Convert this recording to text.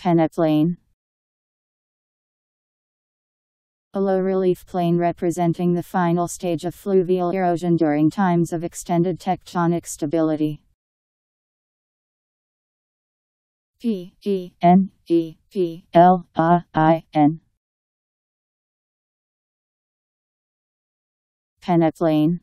Peneplain A low relief plain representing the final stage of fluvial erosion during times of extended tectonic stability. P E N E P L A I N. Peneplain.